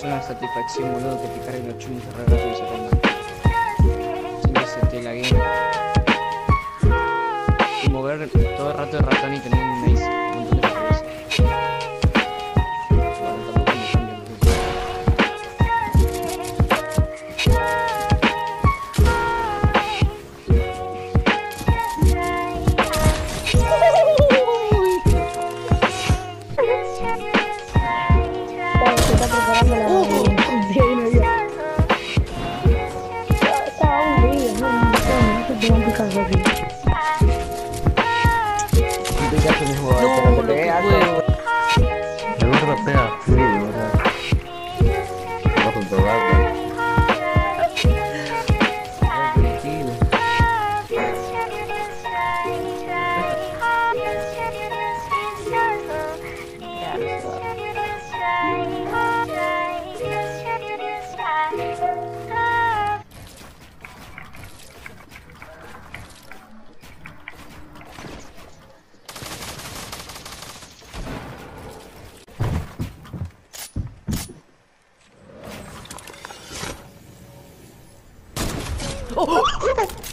es una satisfacción, boludo, que te carguen los chumos re rápido y se pongan. Que se te lagueen. Y mover todo el rato el ratón y tener definitely who I no. 哦吼吼